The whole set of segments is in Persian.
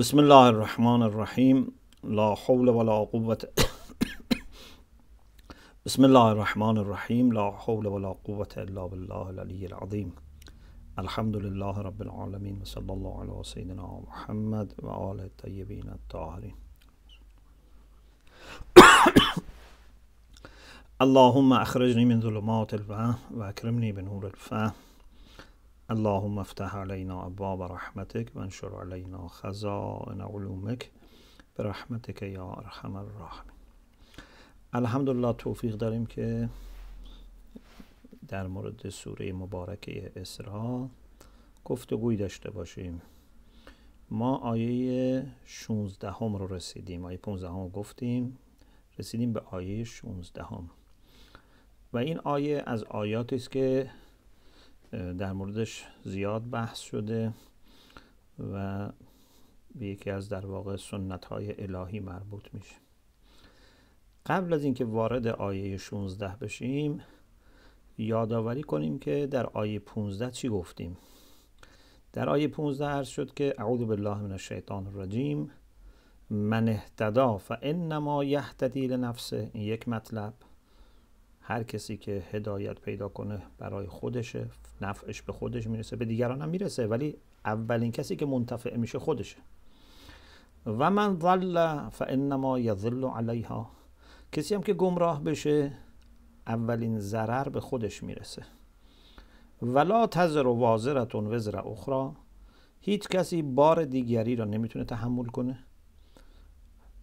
بسم الله الرحمن الرحيم. لا حول ولا قوة بسم الله الرحمن الرحيم. لا حول ولا قوة إلا بالله العلي العظيم. الحمد لله رب العالمين وصلى الله على سيدنا محمد وآله الطيبين الطاهرين. اللهم أخرجني من ظلمات الفهم وأكرمني بنور الفهم اللهم افتح علينا ابواب رحمتك وانشر علينا خزائن علومك برحمتك یا ارحم الراحمین. الحمدلله توفیق داریم که در مورد سوره مبارکه اسراء گفتگوی داشته باشیم. ما آیه 16 هم رو رسیدیم. آیه 15 هم گفتیم رسیدیم به آیه 16 هم و این آیه از آیاتی است که در موردش زیاد بحث شده و به یکی از در واقع سنت های الهی مربوط میشه. قبل از اینکه وارد آیه 16 بشیم یادآوری کنیم که در آیه 15 چی گفتیم؟ در آیه 15 عرض شد که اعوذ بالله من الشیطان الرجیم من اهتدا فانما یهتدی لنفسه. این یک مطلب. هر کسی که هدایت پیدا کنه برای خودشه نفعش به خودش می‌رسه به دیگران هم می‌رسه ولی اولین کسی که منتفع میشه خودشه. و من ضل فانما یضل علیها. کسی هم که گمراه بشه اولین ضرر به خودش می‌رسه. ولا تزر و وازرتون وزر اخرى هیچ کسی بار دیگری را نمی‌تونه تحمل کنه.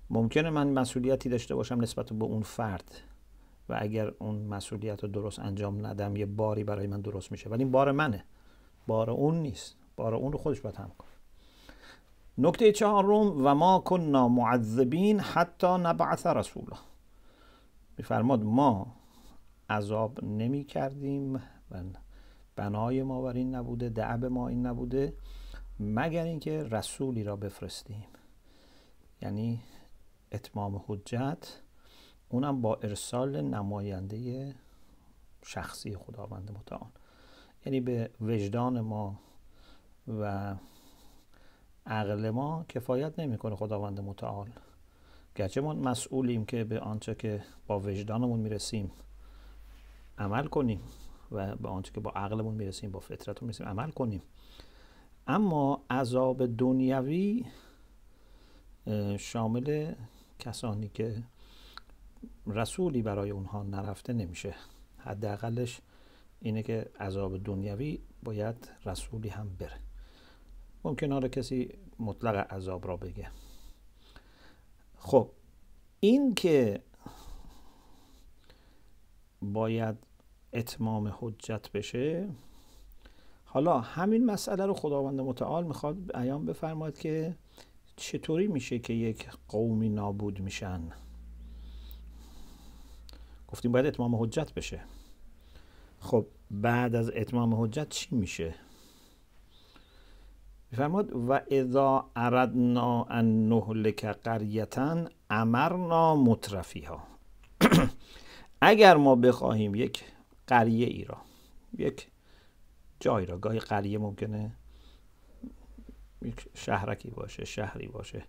ممکنه من مسئولیتی داشته باشم نسبت به اون فرد. و اگر اون مسئولیت رو درست انجام ندم یه باری برای من درست میشه. ولی این بار منه. بار اون نیست. بار اون رو خودش باید هم کنه. نکته چهارم و ما کننا معذبین حتی نبعث رسولا. میفرماد ما عذاب نمی کردیم و بنای ما بر این نبوده دعب ما این نبوده مگر اینکه رسولی را بفرستیم. یعنی اتمام حجت اونم با ارسال نماینده شخصی خداوند متعال. یعنی به وجدان ما و عقل ما کفایت نمی‌کنه خداوند متعال. گرچه ما مسئولیم که به آنچه که با وجدانمون می‌رسیم عمل کنیم و به آنچه که با عقلمون می‌رسیم با فطرتمون می‌رسیم عمل کنیم. اما عذاب دنیوی شامل کسانی که رسولی برای اونها نرفته نمیشه. حداقلش اینه که عذاب دنیوی باید رسولی هم بره. ممکن آره کسی مطلق عذاب را بگه. خب این که باید اتمام حجت بشه حالا همین مسئله رو خداوند متعال می‌خواد بیان بفرماید که چطوری میشه که یک قومی نابود میشن؟ گفتیم باید اتمام حجت بشه. خب بعد از اتمام حجت چی میشه؟ میفرماد و اذا اردنا ان نهلک قریتا امرنا مترفیها. اگر ما بخواهیم یک قریه ای را یک جای را گاهی قریه ممکنه یک شهرکی باشه شهری باشه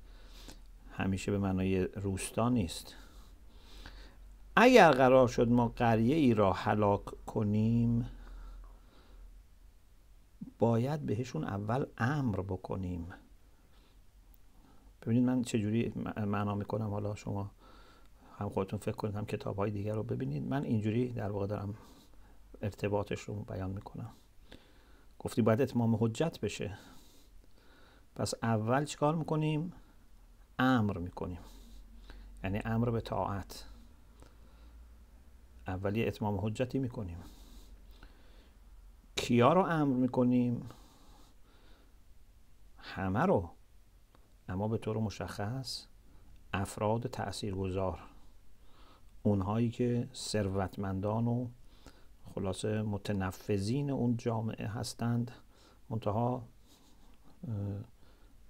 همیشه به معنای روستا نیست. اگر قرار شد ما قریه ای را هلاک کنیم باید بهشون اول امر بکنیم. ببینید من چجوری معنا می‌کنم. حالا شما هم خودتون فکر کنید هم کتاب های دیگر رو ببینید. من اینجوری در واقع دارم ارتباطش رو بیان می‌کنم. گفتی باید اتمام حجت بشه. پس اول چیکار می‌کنیم؟ امر می‌کنیم. یعنی امر به طاعت. اولی اتمام حجتی می‌کنیم. کیا رو امر می‌کنیم؟ همه رو. اما به طور مشخص افراد تاثیرگذار اونهایی که ثروتمندان و خلاصه متنفذین اون جامعه هستند منتها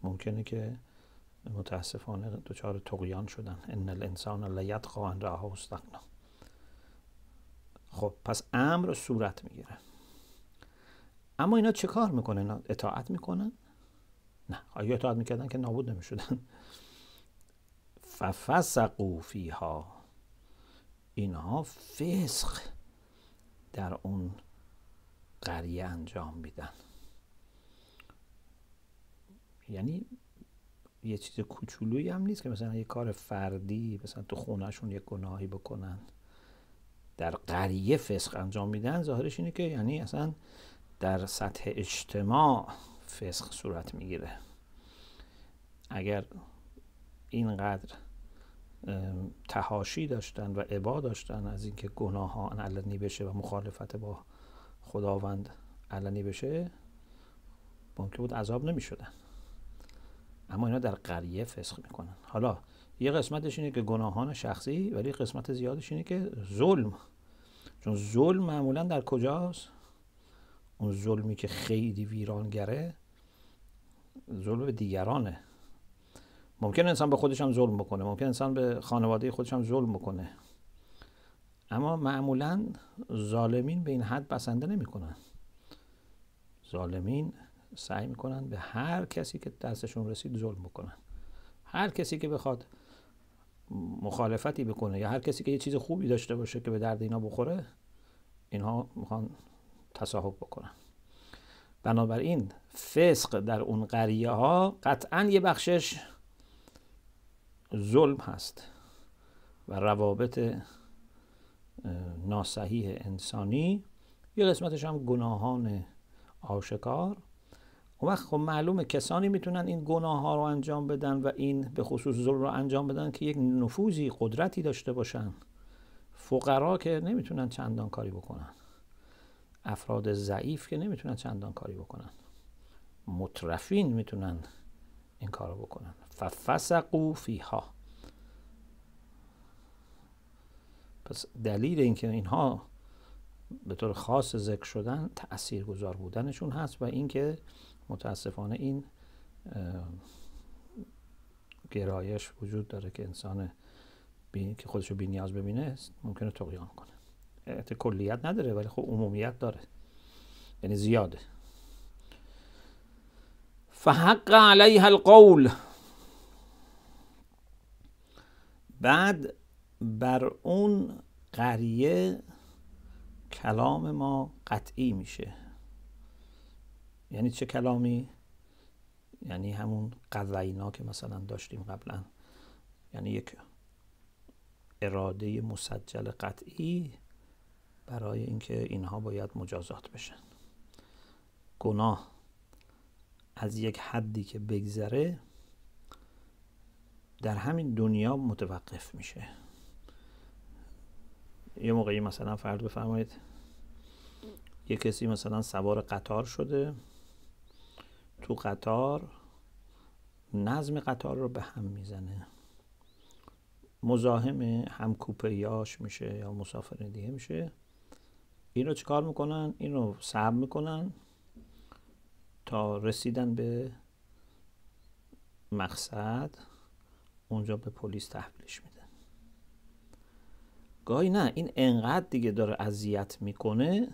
ممکنه که متاسفانه دچار تقیان شدن. ان الانسان لیطغى ان رآه خب پس امر صورت می‌گیره. اما اینا چه کار می‌کنن؟ اطاعت می‌کنن؟ نه. اگه اطاعت می‌کردن که نابود نمی‌شدن؟ ففسقو فیها. اینها فسق در اون قریه انجام میدن. یعنی یه چیز کوچولویی هم نیست که مثلا یه کار فردی مثلا تو خونهشون یه گناهی بکنن. در قریه فسق انجام میدن ظاهرش اینه که یعنی اصلا در سطح اجتماع فسق صورت می‌گیره. اگر اینقدر تهاشی داشتن و عبا داشتن از اینکه گناه ها علنی بشه و مخالفت با خداوند علنی بشه ممکن بود عذاب نمی شدن اما اینا در قریه فسق می‌کنن. حالا یه قسمتش اینه که گناهان شخصی ولی قسمت زیادش اینه که ظلم. چون ظلم معمولا در کجاست؟ اون ظلمی که خیلی ویرانگره ظلم به دیگرانه. ممکن انسان به خودش هم ظلم بکنه ممکن انسان به خانواده خودش هم ظلم بکنه. اما معمولا ظالمین به این حد بسنده نمی‌کنن. ظالمین سعی می‌کنن به هر کسی که دستشون رسید ظلم بکنن. هر کسی که بخواد مخالفتی بکنه یا هر کسی که یه چیز خوبی داشته باشه که به درد اینا بخوره اینها می‌خوان تصاحب بکنن. بنابراین فسق در اون قریه ها قطعا یه بخشش ظلم هست و روابط ناسحیح انسانی یه قسمتش هم گناهان آشکار اون وقت خب معلومه کسانی می‌تونن این گناه ها رو انجام بدن و این به خصوص ظلم رو انجام بدن که یک نفوذی قدرتی داشته باشن. فقرا که نمی‌تونن چندان کاری بکنن. افراد ضعیف که نمی‌تونن چندان کاری بکنن. مترفین می‌تونن این کارو بکنن. ففسقو فیها. پس دلیل اینکه اینها به طور خاص ذکر شدن تأثیر گذار بودنشون هست و اینکه متاسفانه این گرایش وجود داره که انسان بین که خودشو بی نیاز ببینه ممکنه تقیان کنه. کلیت نداره ولی خب عمومیت داره. یعنی زیاده. فحق علیها القول. بعد بر اون قریه کلام ما قطعی میشه. یعنی چه کلامی؟ یعنی همون قوینا که مثلا داشتیم قبلا. یعنی یک اراده مسجل قطعی برای اینکه اینها باید مجازات بشن. گناه از یک حدی که بگذره در همین دنیا متوقف میشه. یه موقعی مثلا فرد بفرمایید. یه کسی مثلا سوار قطار شده. تو قطار نظم قطار رو به هم می‌زنه. مزاحم هم یاش میشه یا مسافر دیگه میشه. این رو چیکار می‌کنن؟ این رو صبر می‌کنن تا رسیدن به مقصد اونجا به پلیس تحویلش میدن. گاهی نه این انقدر دیگه داره اذیت می‌کنه.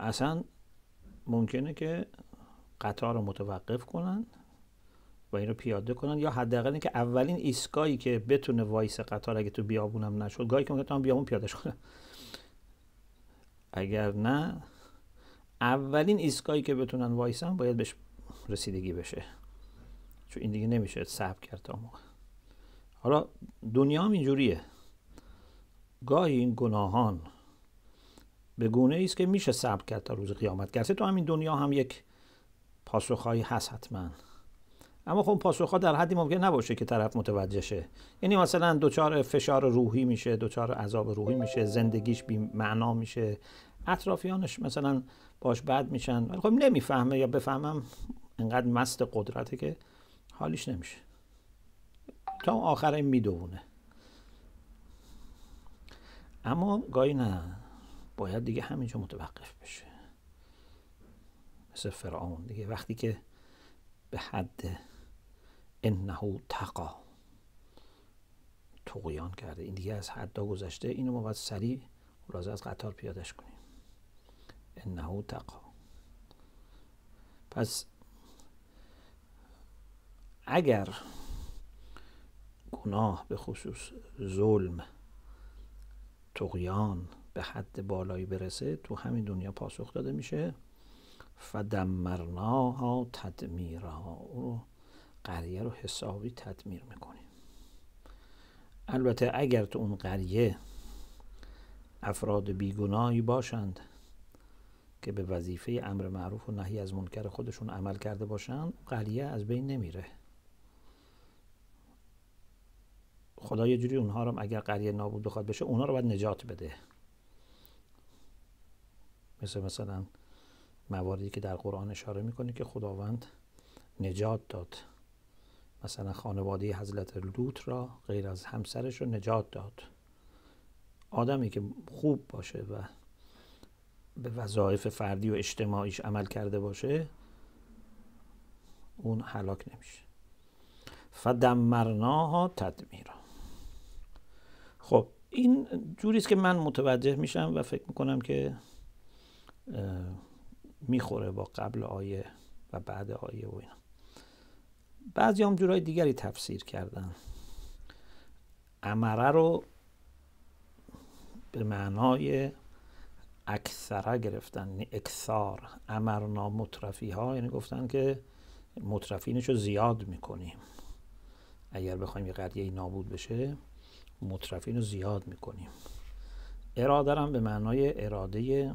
اصلا ممکنه که قطار رو متوقف کنن و این رو پیاده کنن یا حداقل اینکه اولین ایستگاهی که بتونه وایس قطار اگه تو بیابونم نشد گاهی که ممکنه بیابون پیاده کنه. اگر نه اولین ایستگاهی که بتونن وایسن باید بهش رسیدگی بشه. چون این دیگه نمیشه صبر کرد تا موقع. حالا دنیا هم اینجوریه. گاهی این گناهان به گونه است که میشه صبر کرد تا روز قیامت. گرچه تو همین دنیا هم یک پاسخهایی هست حتما. اما خب پاسخها در حدی ممکن نباشه که طرف متوجه شه. یعنی مثلا دچار فشار روحی میشه دچار عذاب روحی میشه زندگیش بی معنا میشه. اطرافیانش مثلا باش بد میشن. ولی خب نمی‌فهمه یا بفهمم انقدر مست قدرته که حالیش نمیشه. تا آخر می‌دونه. اما گاهی نه باید دیگه همینجا متوقف بشه. مثل فرعون دیگه. وقتی که به حد انه تقا تقیان کرده. این دیگه از حد گذشته اینو ما باید سریع لازم از قطار پیادش کنیم. انه تقا. پس اگر گناه به خصوص ظلم تقیان به حد بالایی برسه تو همین دنیا پاسخ داده میشه. فدمرناها تدمیرها. او قریه رو حسابی تدمیر می‌کنیم. البته اگر تو اون قریه افراد بیگناهی باشند که به وظیفه امر معروف و نهی از منکر خودشون عمل کرده باشند قریه از بین نمیره. خدا یه جوری اونها رو اگر قریه نابود بخواد بشه اونها رو باید نجات بده. مثل مثلا مواردی که در قرآن اشاره می‌کنه که خداوند نجات داد. مثلا خانواده حضرت لوط را غیر از همسرش رو نجات داد. آدمی که خوب باشه و به وظایف فردی و اجتماعیش عمل کرده باشه اون هلاک نمیشه. فدمرناها تدمیرا. خب این جوریست که من متوجه میشم و فکر می‌کنم که می‌خوره با قبل آیه و بعد آیه و اینا. بعضی هم جورای دیگری تفسیر کردن. امره رو به معنای اکثره گرفتن اکثار. امرنا مطرفی ها یعنی گفتن که مطرفینش رو زیاد می‌کنیم. اگر بخوایم یه قریه نابود بشه مطرفین رو زیاد می‌کنیم. اراده به معنای اراده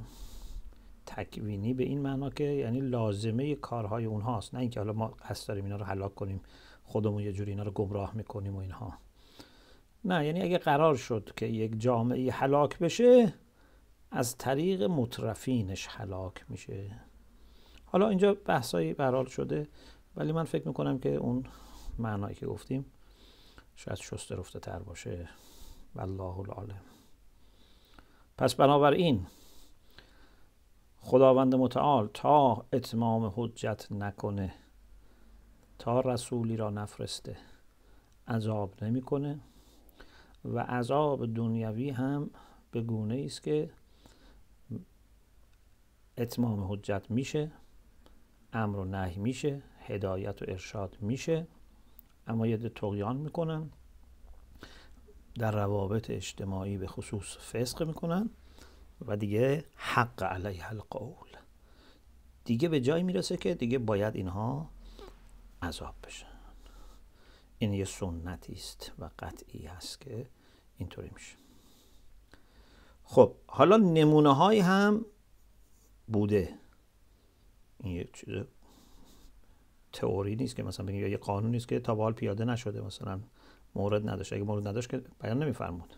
تکوینی به این معنا که یعنی لازمه کارهای اونهاست. نه اینکه حالا ما قصد داریم اینا رو هلاک کنیم خودمون یه جوری اینا رو گمراه می‌کنیم و اینها. نه یعنی اگه قرار شد که یک جامعه هلاک بشه از طریق مطرفینش هلاک میشه. حالا اینجا بحثایی برحال شده ولی من فکر می‌کنم که اون معنایی که گفتیم شاید شسته رفته تر باشه. والله العالم. پس بنابراین خداوند متعال تا اتمام حجت نکنه تا رسولی را نفرسته عذاب نمی‌کنه. و عذاب دنیوی هم به گونه است که اتمام حجت میشه امر و نهی میشه هدایت و ارشاد میشه. اما یه تقیان می‌کنن در روابط اجتماعی به خصوص فسق می‌کنن و دیگه حق علیه القول. دیگه به جای می‌رسه که دیگه باید اینها عذاب بشن. این یه سنتی است و قطعی هست که اینطوری میشه. خب حالا نمونه های هم بوده. این یه چیز تئوری نیست که مثلا بگیم یه قانون نیست که تا حال پیاده نشده مثلا مورد نداشت. اگه مورد نداشت که بیان نمیفرمود.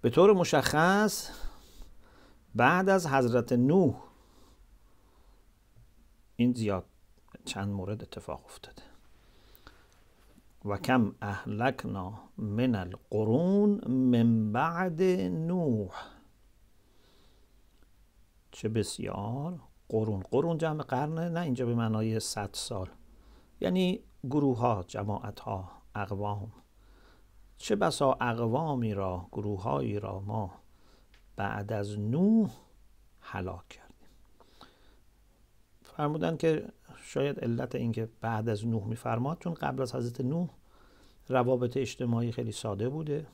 به طور مشخص بعد از حضرت نوح این زیاد چند مورد اتفاق افتاده. و کم اهلکنا من القرون من بعد نوح. چه بسیار قرون. قرون جمع قرنه نه اینجا به معنای صد سال. یعنی گروه ها جماعت ها اقوام. چه بسا اقوامی را گروههایی را ما بعد از نوح هلاک کردیم. فرمودن که شاید علت اینکه بعد از نوح میفرماد چون قبل از حضرت نوح روابط اجتماعی خیلی ساده بوده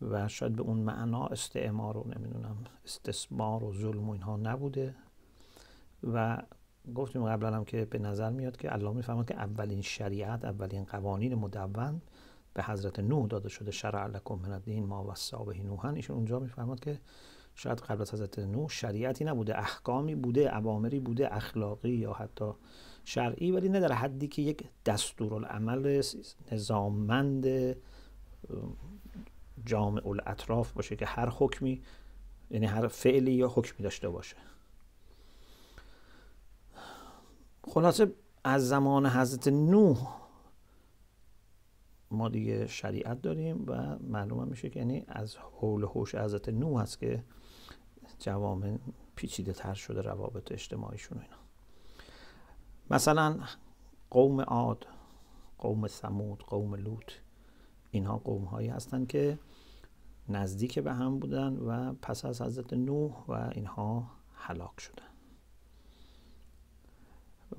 و شاید به اون معنا استعمار و نمی‌دونم استثمار و ظلم و اینها نبوده. و گفتیم قبلا هم که به نظر میاد که الله می‌فهمد که اولین شریعت اولین قوانین مدون به حضرت نوح داده شده. شرع لکم من الدین ما وصا به نوحن ایشون اونجا می‌فهمد که شاید قبل از حضرت نوح شریعتی نبوده احکامی بوده اوامری بوده اخلاقی یا حتی شرعی ولی نه در حدی که یک دستورالعمل نظاممند جامع الاطراف باشه که هر حکمی یعنی هر فعلی یا حکمی داشته باشه. خلاصه از زمان حضرت نوح ما دیگه شریعت داریم و معلوم میشه که یعنی از حول حوش حضرت نوح هست که جوامع پیچیده تر شده روابط اجتماعیشون اینا. مثلا قوم عاد قوم ثمود قوم لوط اینها قوم هایی هستند که نزدیک به هم بودن و پس از حضرت نوح و اینها هلاک شدن.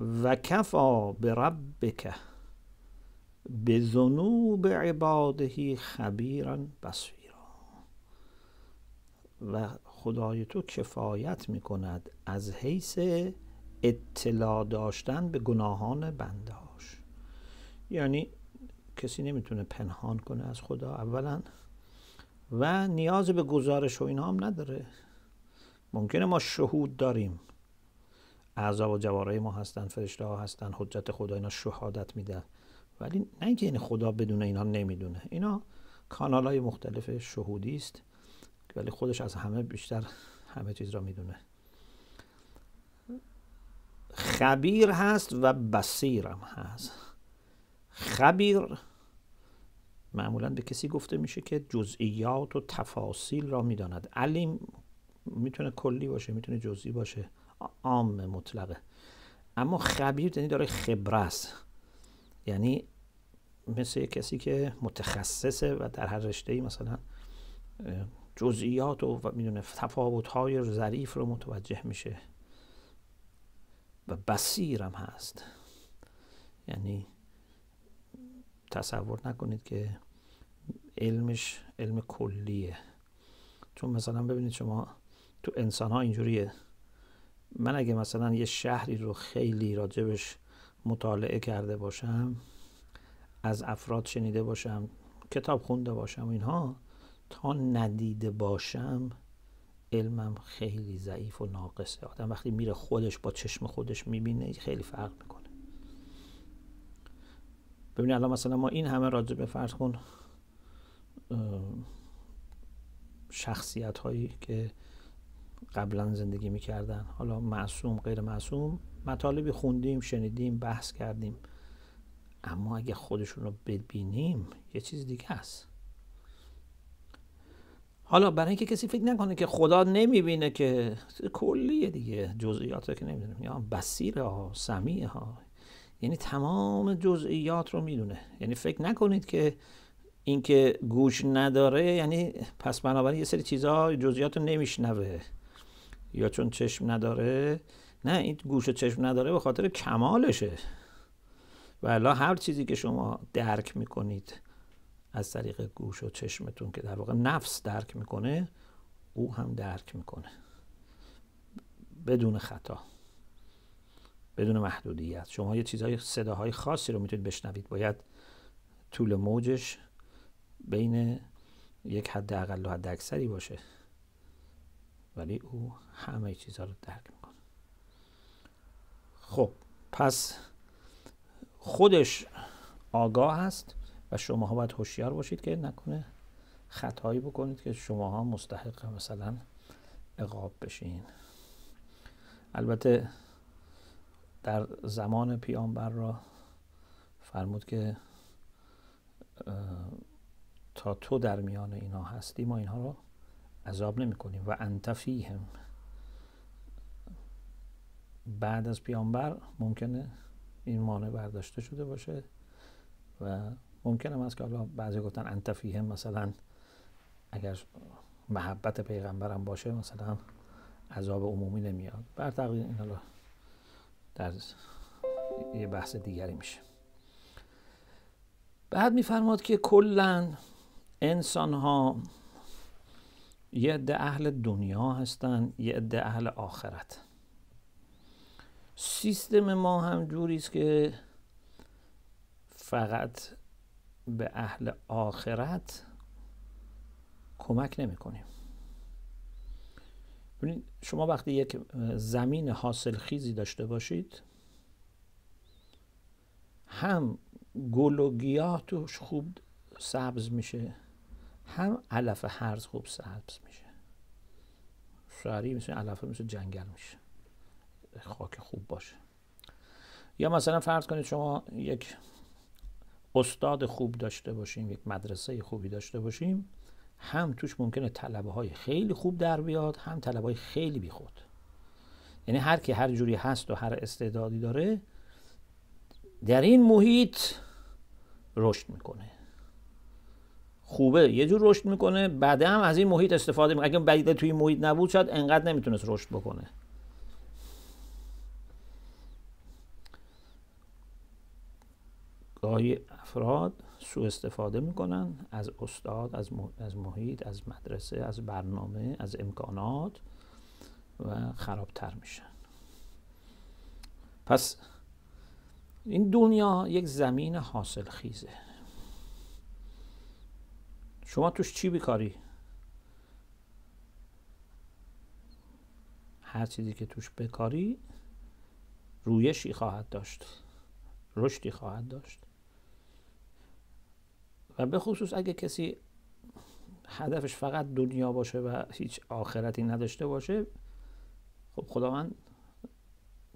و کفا به ربک به ذنوب عبادهی خبیرا بصیرا. و خدای تو کفایت می‌کند از حیث اطلاع داشتن به گناهان بندهاش یعنی کسی نمی‌تونه پنهان کنه از خدا اولا و نیاز به گزارش و اینا هم نداره. ممکنه ما شهود داریم. اعضا و جوارای ما هستن فرشته ها هستن حجت خدا اینا شهادت میده ولی نه اینکه این خدا بدون اینا نمی‌دونه. اینا کانال های مختلف شهودی است ولی خودش از همه بیشتر همه چیز را می‌دونه. خبیر هست و بصیرم هست. خبیر معمولا به کسی گفته میشه که جزئیات و تفاصیل را می‌داند. علیم می‌تونه کلی باشه می‌تونه جزئی باشه. عام مطلقه. اما خبیر یعنی داره خبره است. یعنی مثل کسی که متخصصه و در هر رشته ای مثلا جزئیات و می‌دونه تفاوت های ظریف رو متوجه میشه. و بسیرم هست. یعنی تصور نکنید که علمش علم کلیه. چون مثلا ببینید شما تو انسان ها اینجوریه. من اگه مثلا یه شهری رو خیلی راجبش مطالعه کرده باشم از افراد شنیده باشم کتاب خونده باشم اینها تا ندیده باشم علمم خیلی ضعیف و ناقصه. آدم وقتی میره خودش با چشم خودش می‌بینه خیلی فرق می‌کنه. ببینید الان مثلا ما این همه راجع به فرض کن شخصیت هایی که قبلا زندگی می‌کردن. حالا معصوم غیر معصوم مطالبی خوندیم شنیدیم بحث کردیم. اما اگه خودشون رو ببینیم یه چیز دیگه است. حالا برای اینکه کسی فکر نکنه که خدا نمی‌بینه که کلیه دیگه جزئیات که نمی‌دونم. یا بصیره ها سمیه ها یعنی تمام جزئیات رو می‌دونه. یعنی فکر نکنید که اینکه گوش نداره یعنی پس بنابراین یه سری چیزها جزئیات رو نمیشنوه. یا چون چشم نداره؟ نه این گوش چشم نداره به خاطر کمالشه. و هر چیزی که شما درک می‌کنید از طریق گوش و چشمتون که در واقع نفس درک می‌کنه او هم درک می‌کنه. بدون خطا. بدون محدودیت. شما یه چیزهای صداهای خاصی رو می‌تونید بشنوید. باید طول موجش بین یک حد اقل و حد اکثری باشه. ولی او همه چیزها رو درک می‌کنه. خب پس خودش آگاه هست و شما ها باید هوشیار باشید که نکنه خطایی بکنید که شما ها مستحق مثلا اقاب بشین. البته در زمان پیامبر را فرمود که تا تو در میان اینا هستی ما اینها رو عذاب نمی کنیم و انت فیهم. بعد از پیامبر ممکنه این مانع برداشته شده باشه و ممکنه است که حالا بعضی گفتن انت فیهم مثلا اگر محبت پیغمبرم باشه مثلا عذاب عمومی نمیاد. بر تقریبا این حالا در یه بحث دیگری میشه. بعد میفرماد که کلا انسان ها یه عده اهل دنیا هستن یه عده اهل آخرت. سیستم ما هم جوری است که فقط به اهل آخرت کمک نمی کنیم. شما وقتی یک زمین حاصل خیزی داشته باشید هم گل و گیاه توش خوب سبز میشه هم علف هرز خوب سبز. میشه شعری مثل علف مثل جنگل میشه. خاک خوب باشه. یا مثلا فرض کنید شما یک استاد خوب داشته باشیم یک مدرسه خوبی داشته باشیم هم توش ممکنه طلبه های خیلی خوب در بیاد هم طلبه های خیلی بیخود. یعنی هر کی هر جوری هست و هر استعدادی داره در این محیط رشد می‌کنه. خوبه. یه جور رشد می‌کنه. بعد هم از این محیط استفاده می‌کنه. اگه بعیده توی محیط نبود شاید انقدر نمی‌تونست رشد بکنه. گاهی افراد سوء استفاده می‌کنن از استاد از, از محیط از مدرسه از برنامه از امکانات و خرابتر میشن. پس این دنیا یک زمین حاصل خیزه شما توش چی بیکاری؟ هر چیزی که توش بکاری رویشی خواهد داشت. رشدی خواهد داشت. و به خصوص اگه کسی هدفش فقط دنیا باشه و هیچ آخرتی نداشته باشه خب خداوند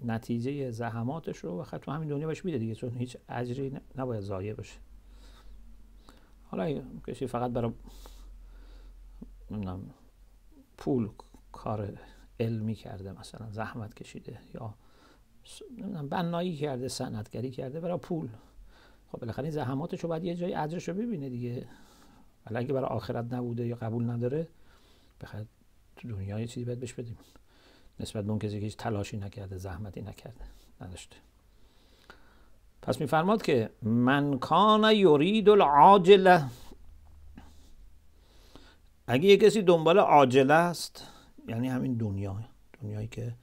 نتیجه زحماتش رو و تو همین دنیا بهش میده دیگه چون هیچ اجری نباید ضایع بشه حالا کسی فقط برای پول کار علمی کرده مثلا زحمت کشیده یا بنایی کرده صنعتگری کرده برای پول. خب بالاخره این زحماتش رو باید یه جای اجرش رو ببینه دیگه. ولی اگه برای آخرت نبوده یا قبول نداره بخاطر تو دنیا یه چیزی باید بهش بدیم. نسبت به اون کسی که هیچ تلاشی نکرده زحمتی نکرده نداشته. پس میفرماد که من کان یرید العاجله. اگه یه کسی دنبال عاجله است یعنی همین دنیا دنیایی که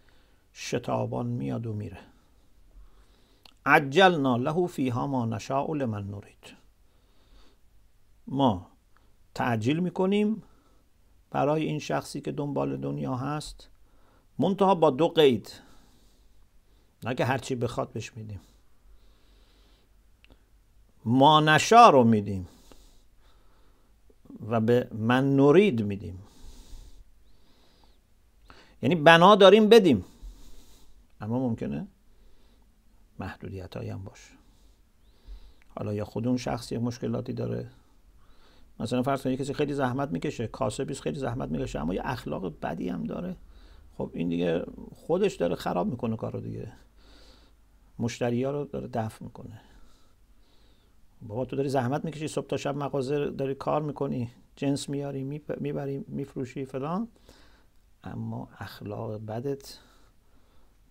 شتابان میاد و میره. عجلنا له فیها ما نشاء لمن نرید. ما تعجیل می‌کنیم برای این شخصی که دنبال دنیا هست منتها با دو قید. نه که هرچی بخواد بهش میدیم. ما نشا رو میدیم و به من نورید میدیم. یعنی بنا داریم بدیم. اما ممکنه محدودیت هم باشه. حالا یا خود اون شخص یه مشکلاتی داره. مثلا فرض کنید کسی خیلی زحمت می‌کشه کاسبیش خیلی زحمت می‌کشه اما یه اخلاق بدی هم داره. خب این دیگه خودش داره خراب می‌کنه کارو دیگه. مشتری ها رو داره دفع می‌کنه. بابا تو داری زحمت می‌کشی صبح تا شب مغازه داری کار می‌کنی جنس میاری می‌بری میفروشی فلان. اما اخلاق بدت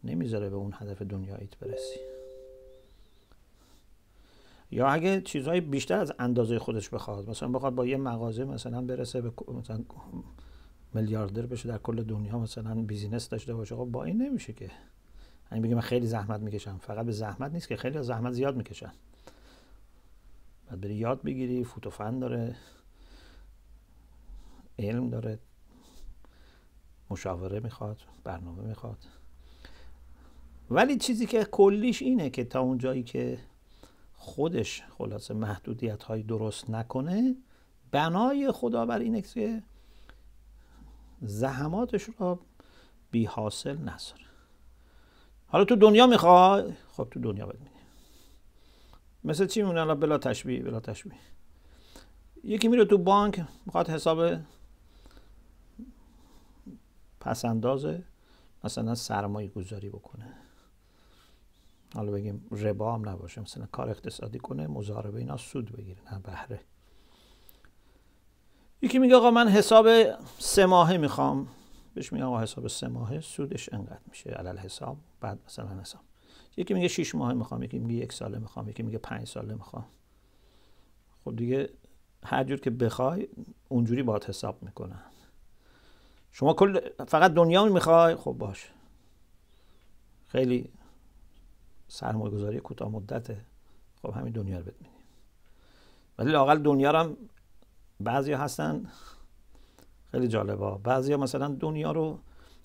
نمی‌ذاره به اون هدف دنیاییت برسی. یا اگه چیزهای بیشتر از اندازه خودش بخواد مثلا بخواد با یه مغازه مثلا برسه به مثلا میلیاردر بشه در کل دنیا مثلا بیزینس داشته باشه خب با این نمیشه که. یعنی بگه خیلی زحمت می‌کشم. فقط به زحمت نیست که خیلی زحمت زیاد می‌کشن بعد بری یاد بگیری فوتوفن داره علم داره مشاوره می‌خواد برنامه می‌خواد. ولی چیزی که کلیش اینه که تا اون جایی که خودش خلاصه محدودیت های درست نکنه بنای خدا بر اینه که زحماتش رو بی حاصل نذاره. حالا تو دنیا می‌خوای؟ خب تو دنیا باید مثل چی میمونه بلا تشبیه بلا تشبیه؟ یکی میره تو بانک می‌خواد حساب پس اندازه مثلا سرمایه گذاری بکنه. حالا بگیم ربا هم نباشه مثلا کار اقتصادی کنه مزاربه اینا سود بگیره نه بهره. یکی میگه آقا من حساب سه ماهه می‌خوام. بهش میگه آقا حساب سه ماهه سودش انقدر میشه علل حساب بعد مثلا حساب. یکی میگه شیش ماهه می‌خوام یکی میگه یک ساله می‌خوام یکی میگه پنج ساله می‌خوام. خب دیگه هر جور که بخوای اونجوری باید حساب می‌کنن. شما کل فقط دنیا می‌خوای خب باش. خیلی سرمایه گذاری کوتاه مدته. خب همین دنیا رو بهت ولی لاقل دنیا رو هم بعضی هستن خیلی جالبا بعضی مثلا دنیا رو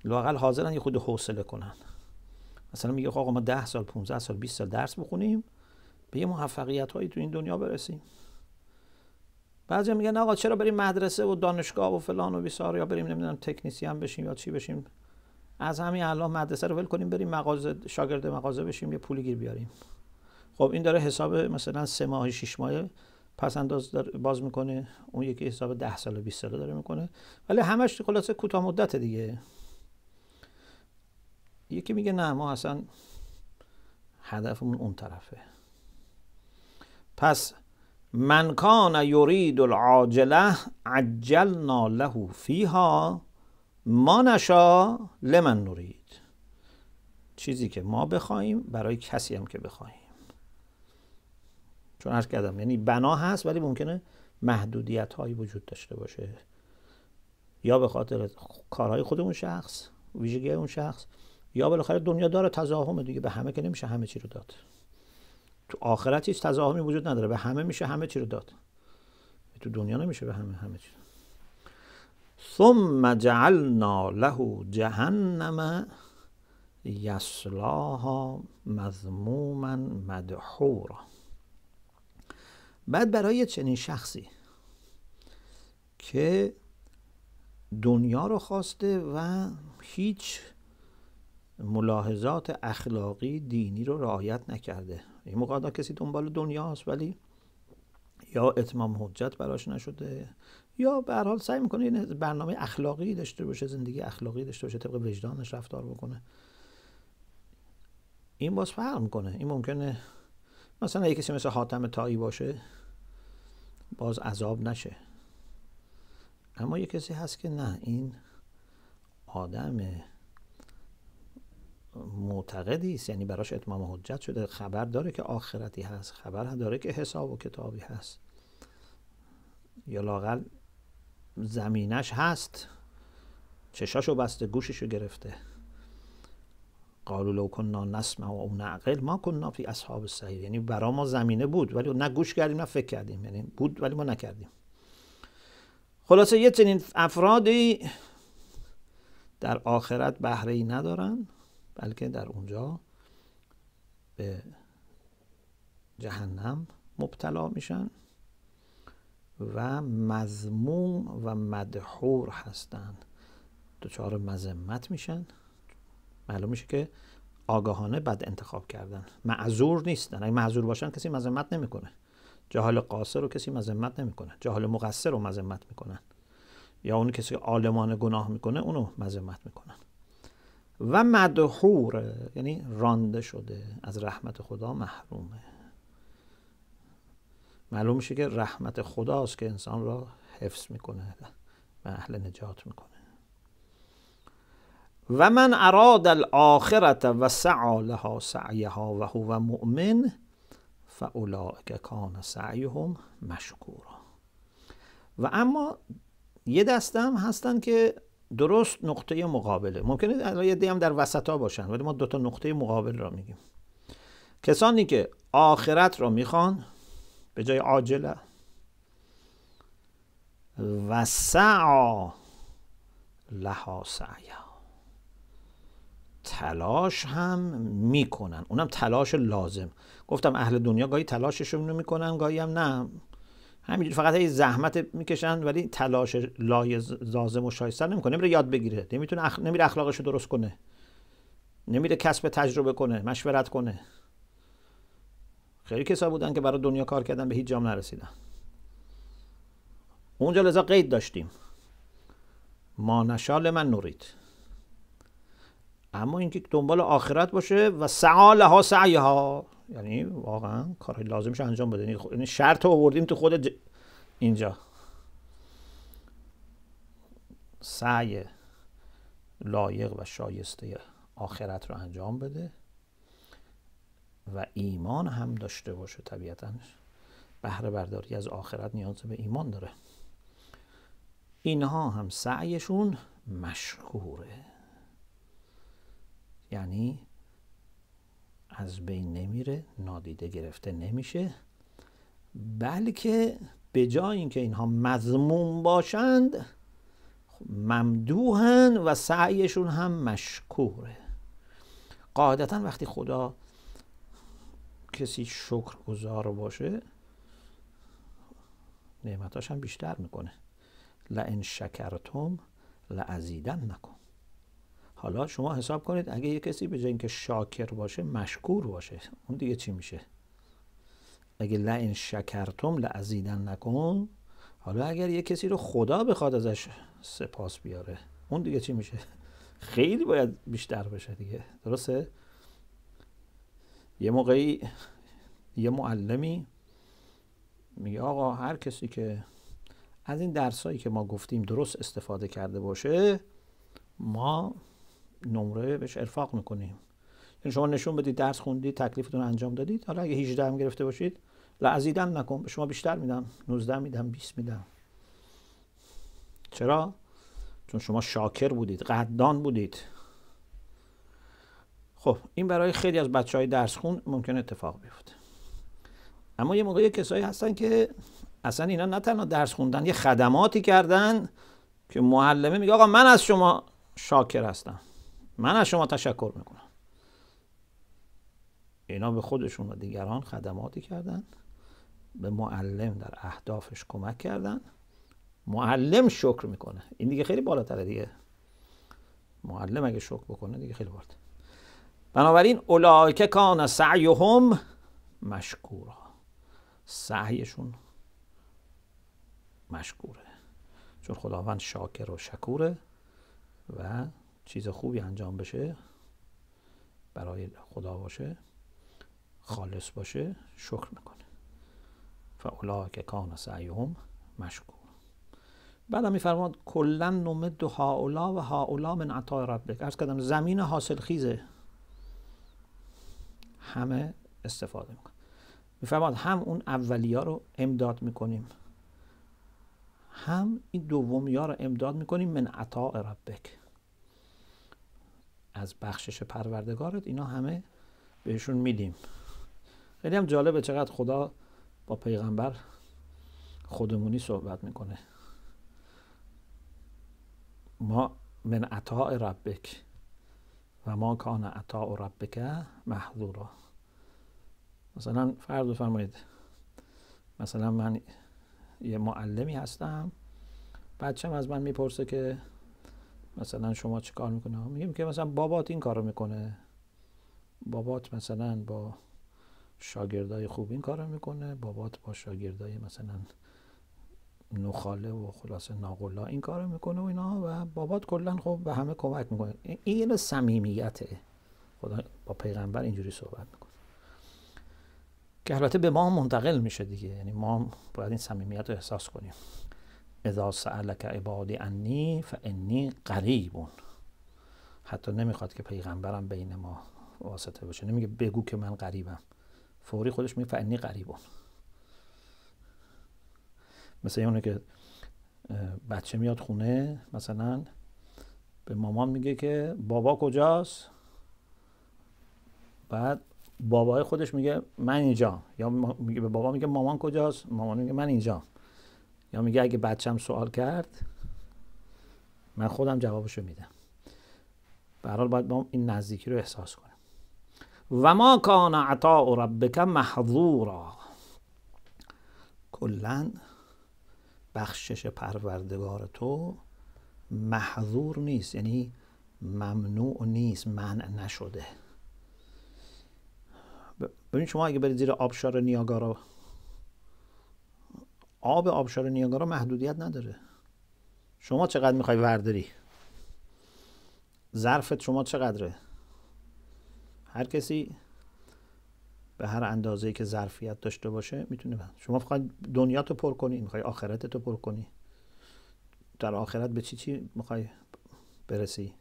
لاقل حاضرن یه خود حوصله کنن. مثلا میگه آقا ما 10 سال 15 سال 20 سال درس بخونیم به یه موفقیت هایی تو این دنیا برسیم. بعضی میگن آقا چرا بریم مدرسه و دانشگاه و فلان و بیسار یا بریم نمی‌دونم تکنیسیان بشیم یا چی بشیم؟ از همین الان مدرسه رو ول کنیم بریم مغازه شاگرد مغازه بشیم یه پولی گیر بیاریم. خب این داره حساب مثلا سه ماه شش ماه پس انداز باز می‌کنه. اون یکی حساب ده سال و 20 ساله داره می‌کنه. ولی همش خلاصه کوتاه مدت دیگه. یکی میگه نه ما اصلا هدفمون اون طرفه. پس من کان یرید العاجله عجلنا له فیها ما نشا لمن نرید. چیزی که ما بخوایم برای کسی هم که بخوایم چون عرض کردم یعنی بنا هست ولی ممکنه محدودیت هایی وجود داشته باشه. یا به خاطر کارهای خود اون شخص ویژگی اون شخص یا بالاخره دنیا داره تزاهم دیگه به همه که نمیشه همه چی رو داد. تو آخرت هیچ تزاهمی وجود نداره به همه میشه همه چی رو داد. تو دنیا نمیشه به همه همه چی. ثم جعلنا له جهنم یسلاها مذموما مدحورا. بعد برای چنین شخصی که دنیا رو خواسته و هیچ ملاحظات اخلاقی دینی رو رعایت نکرده. این موقع کسی دنبال دنیاست ولی یا اتمام حجت براش نشده یا به حال سعی می‌کنه این برنامه اخلاقی داشته باشه زندگی اخلاقی داشته باشه طبق وجدانش رفتار بکنه. این باز فرق می‌کنه. این ممکنه مثلا یکی کسی مثل حاتم تایی باشه باز عذاب نشه. اما یه کسی هست که نه این آدم معتقدی است؟ یعنی براش اتمام حجت شده. خبر داره که آخرتی هست. خبر داره که حساب و کتابی هست. یا لاقل زمینش هست. چشاشو بسته گوششو گرفته. قالو لو کننا نسمع و او نعقل ما کننا فی اصحاب السعیر. یعنی برا ما زمینه بود ولی نه گوش کردیم نه فکر کردیم. یعنی بود ولی ما نکردیم. خلاصه یه چنین افرادی در آخرت بهره ای ندارن. بلکه در اونجا به جهنم مبتلا میشن و مذموم و مدحور هستند دچار مذمت میشن. معلوم میشه که آگاهانه بد انتخاب کردن. معذور نیستن. اگه معذور باشن کسی مذمت نمی‌کنه. جهال قاصر رو کسی مذمت نمی‌کنه. جهال مقصر رو مذمت می‌کنن. یا اون کسی که عالمان گناه می‌کنه اونو مذمت می‌کنن. و مدحور یعنی رانده شده از رحمت خدا محرومه. معلوم میشه که رحمت خداست که انسان را حفظ می‌کنه و اهل نجات می‌کنه. و من اراد الاخرت و سعا لها سعیها و هو مؤمن فاولئک کان سعیهم مشکورا. و اما یه دستم هستن که درست نقطه مقابله. ممکنه یه هم در وسطا باشن ولی ما دو تا نقطه مقابل را میگیم. کسانی که آخرت را می‌خوان به جای عاجله و سعا لها سعیا. تلاش هم می‌کنن. اونم تلاش لازم. گفتم اهل دنیا گاهی تلاششون می‌کنن گاهی هم نه. همینجور فقط هی زحمت می‌کشن ولی تلاش لازم و شایسته نمی‌کنه. نمیره یاد بگیره. نمی‌تونه اخ... نمیره اخلاقش رو درست کنه. نمیره کسب تجربه کنه مشورت کنه. خیلی کسا بودن که برای دنیا کار کردن به هیچ جام نرسیدن. اونجا لذا قید داشتیم. ما نشال من نورید اما اینکه دنبال آخرت باشه و سعالها سعیها. یعنی واقعا کارهای لازمش انجام بده. یعنی, یعنی شرط آوردیم تو خود اینجا. سعی لایق و شایسته آخرت رو انجام بده و ایمان هم داشته باشه. طبیعتا بهره برداری از آخرت نیاز به ایمان داره. اینها هم سعیشون مشهوره. یعنی از بین نمیره نادیده گرفته نمیشه بلکه به جای اینکه اینها مضموم باشند ممدوحن و سعیشون هم مشکوره. قاعدتا وقتی خدا کسی شکر گذار باشه نعمتاش هم بیشتر می‌کنه. لئن شکرتم لعزیدن نکن حالا شما حساب کنید اگه یه کسی به جای اینکه شاکر باشه مشکور باشه. اون دیگه چی میشه؟ اگه لئن شکرتم لعزیدن نکن حالا اگر یه کسی رو خدا بخواد ازش سپاس بیاره اون دیگه چی میشه؟ خیلی باید بیشتر بشه دیگه. درسته؟ یه موقعی یه معلمی میگه آقا هر کسی که از این درسایی که ما گفتیم درست استفاده کرده باشه ما نمره بهش ارفاق می‌کنیم. یعنی شما نشون بدید درس خوندید تکلیفتون انجام دادید. حالا اگه 18 هم گرفته باشید لعزیدن نکن. به شما بیشتر میدم. 19 میدم 20 میدم. چرا؟ چون شما شاکر بودید قدردان بودید. خب این برای خیلی از بچه های درس خون ممکن اتفاق بیفته. اما یه موقع کسایی هستن که اصلا اینا نه تنها درس خوندن یه خدماتی کردن که معلمه میگه آقا من از شما شاکر هستم. من از شما تشکر می‌کنم. اینا به خودشون و دیگران خدماتی کردن. به معلم در اهدافش کمک کردن. معلم شکر می‌کنه. این دیگه خیلی بالاتره دیگه. معلم اگه شکر بکنه دیگه خیلی بالاتر. بنابراین اولئک کان سعیهم مشکورا. سعیشون مشکوره. چون خداوند شاکر و شکوره و چیز خوبی انجام بشه برای خدا باشه خالص باشه شکر می‌کنه. که کان سعیهم مشکور. بعد میفرماد کلا نمد هاولا و هاولا من عطا ربک. ارز کردم زمین حاصل خیزه همه استفاده می‌کنه میفرماد هم اون اولیا رو امداد می‌کنیم. هم این دومی ها رو امداد می‌کنیم من عطا ربک. از بخشش پروردگارت اینا همه بهشون میدیم. خیلی هم جالبه چقدر خدا با پیغمبر خودمونی صحبت می‌کنه. ما من عطاء ربک و ما کان عطاء ربک محظورا مثلا فرض بفرمایید مثلا من یه معلمی هستم بچم از من می‌پرسه که مثلا شما چی کار می‌کنه میگیم که مثلا بابات این کارو می‌کنه. بابات مثلا با شاگردای خوب این کارو می‌کنه. بابات با شاگردای مثلا نخاله و خلاصه ناقلا این کارو می‌کنه و اینا و بابات کلا خب به همه کمک می‌کنه. این صمیمیته. خدا با پیغمبر اینجوری صحبت می‌کنه. که البته به ما منتقل میشه دیگه. یعنی ما باید این صمیمیت رو احساس کنیم. اذا سألک عبادی انی فانی قریبون. حتی نمی‌خواد که پیغمبرم بین ما واسطه باشه. نمیگه بگو که من قریبم فوری خودش میگه فانی قریبون. مثل اونه که بچه میاد خونه مثلا به مامان میگه که بابا کجاست؟ بعد بابای خودش میگه من اینجا یا میگه به بابا میگه مامان کجاست؟ مامان میگه من اینجا یا میگه اگه بچم سوال کرد من خودم جوابشو میدم. برحال باید با این نزدیکی رو احساس کنیم. و ما کان عطاء ربک محظورا. کلا بخشش پروردگار تو محظور نیست یعنی ممنوع نیست منع نشده. ببین شما اگه برید زیر آبشار نیاگارا آب آبشار نیاگارا محدودیت نداره. شما چقدر می‌خوای ورداری؟ ظرفت شما چقدره؟ هر کسی به هر اندازه که ظرفیت داشته باشه می‌تونه بند. شما می‌خوای دنیا تو پر کنی می‌خوای آخرت تو پر کنی. در آخرت به چی چی می‌خوای برسی؟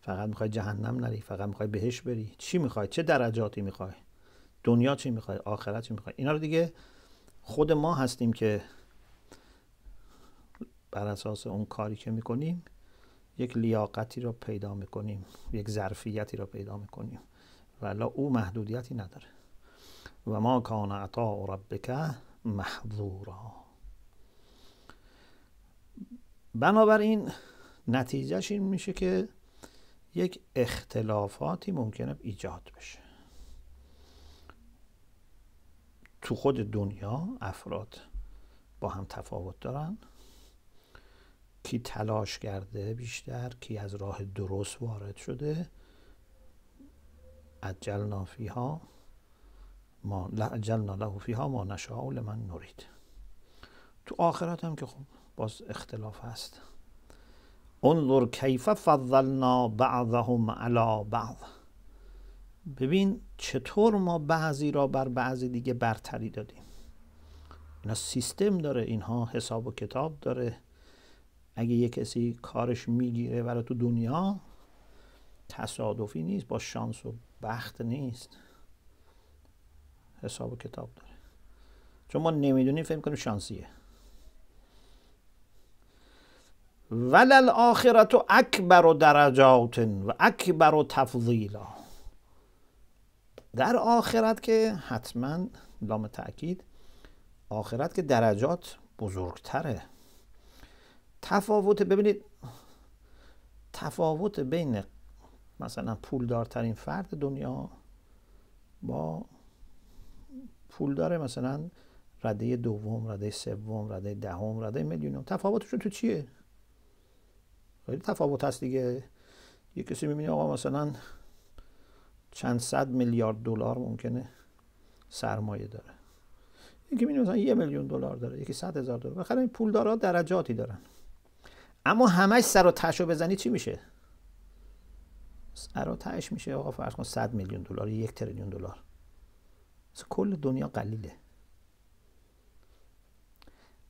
فقط می‌خوای جهنم نری فقط می‌خوای بهش بری. چی می‌خوای؟ چه درجاتی می‌خوای؟ دنیا چی می‌خوای؟ آخرت چی می‌خوای؟ اینا رو دیگه خود ما هستیم که بر اساس اون کاری که می‌کنیم یک لیاقتی رو پیدا می‌کنیم یک ظرفیتی رو پیدا می‌کنیم. ولی او محدودیتی نداره. و ما کان عطا ربک محظورا. بنابراین نتیجهش این میشه که یک اختلافاتی ممکنه ایجاد بشه. تو خود دنیا افراد با هم تفاوت دارن. کی تلاش کرده بیشتر کی از راه درست وارد شده. اجلنا فیها ما اجلنا له فیها ما نشاء لمن نرید. تو آخرت هم که خب باز اختلاف هست. انظر کیف فضلنا بعضهم علی بعض. ببین چطور ما بعضی را بر بعضی دیگه برتری دادیم. اینا سیستم داره اینها حساب و کتاب داره. اگه یه کسی کارش می‌گیره برای تو دنیا تصادفی نیست با شانس و بخت نیست. حساب و کتاب داره. چون ما نمی‌دونیم فکر کنیم شانسیه. ولل آخرت و اکبر و درجات و اکبر و تفضیلا. در آخرت که حتما لام تاکید آخرت که درجات بزرگتره. تفاوت ببینید تفاوت بین مثلا پولدارترین فرد دنیا با پولدار مثلا رده دوم رده سوم رده دهم رده میلیونم. تفاوتش تو چیه؟ خیلی تفاوت هست دیگه. یه کسی می‌بینی آقا مثلا چند صد میلیارد دلار ممکنه سرمایه داره. یکی می‌بینی مثلا یه میلیون دلار داره یکی صد هزار دلار. بخاطر این پولدارا درجاتی دارن. اما همش سر و تشو بزنی چی میشه؟ سر و تش میشه. آقا فرض کن 100 میلیون دلار یک تریلیون دلار. کل دنیا قلیله.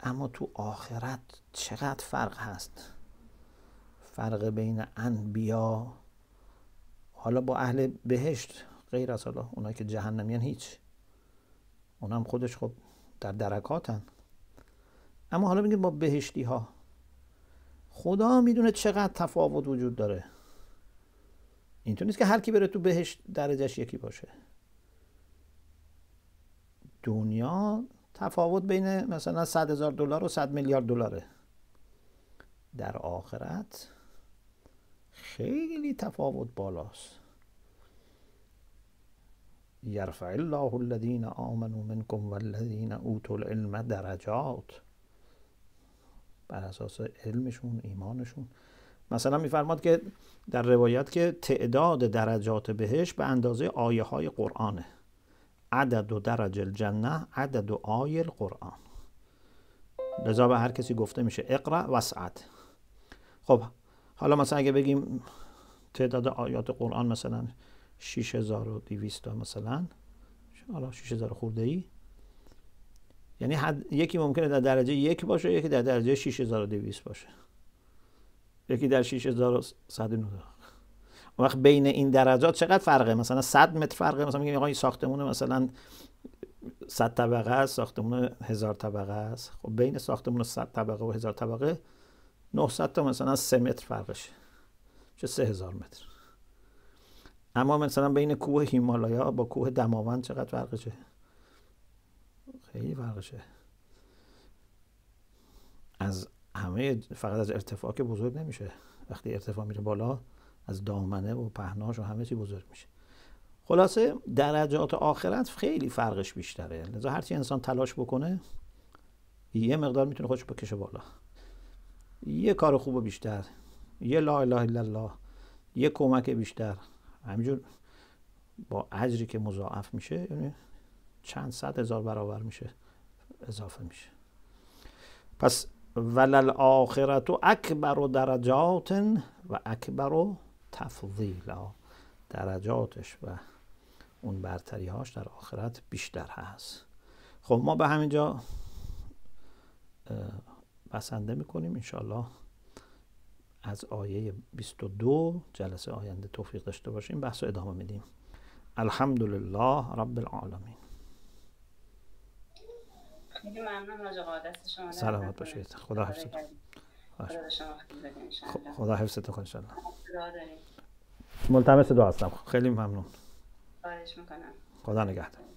اما تو آخرت چقدر فرق هست؟ فرق بین انبیا حالا با اهل بهشت غیر از حالا اونایی که جهنمیان هیچ. اونم خودش خب در درکاتن. اما حالا میگیم با بهشتی ها خدا می‌دونه چقدر تفاوت وجود داره. اینطور نیست که هر کی بره تو بهشت درجهش یکی باشه. دنیا تفاوت بین مثلا 100 هزار دلار و 100 میلیارد دلاره. در آخرت خیلی تفاوت بالاست. یرفع الله الذین آمنوا منکم والذین اوتوا العلم درجات. بر اساس علمشون ایمانشون. مثلا میفرماد که در روایت که تعداد درجات بهش به اندازه آیه های قرآنه. عدد و درج الجنه عدد و آیه القرآن. لذا به هر کسی گفته میشه اقرا وسعت خب حالا مثلا اگه بگیم تعداد آیات قرآن مثلا 6200 تا مثلا حالا 6000 خورده ای یعنی حد... یکی ممکنه در درجه یک باشه یکی در درجه 6200 باشه. یکی در 6109 وقت بین این درجات چقدر فرقه؟ مثلا 100 متر فرقه؟ مثلا میگیم آقا ساختمون مثلا 100 طبقه است ساختمون هزار طبقه است. خب بین ساختمون 100 طبقه و هزار طبقه 900 تا مثلا 3 متر فرقشه چه 3000 متر. اما مثلا بین کوه هیمالایا با کوه دماوند چقدر فرقشه خیلی فرقشه از همه فقط از ارتفاع که بزرگ نمیشه. وقتی ارتفاع میره بالا از دامنه و پهناش و همه چی بزرگ میشه. خلاصه درجات آخرت خیلی فرقش بیشتره. لذا هرچی انسان تلاش بکنه یه مقدار می‌تونه خودش بکشه بالا. یه کار خوب بیشتر. یه لا اله الا الله. یه کمک بیشتر. همینجور با اجری که مضاعف میشه یعنی چند صد هزار برابر میشه اضافه میشه. پس ولل آخرت و اکبر و درجات و اکبر و تفضیلا. درجاتش و اون برتری هاش در آخرت بیشتر هست. خب ما به همینجا بسنده می‌کنیم انشالله از آیه 22 جلسه آینده توفیق داشته باشیم بحث رو ادامه میدیم. الحمدلله رب العالمین. خیلی ممنون شما. سلامت باشید. خدا حفظتون. خدا حفظتون کن انشالله ملتمس دعا هستم. خیلی ممنون. خواهش می‌کنم. خدا نگهدار.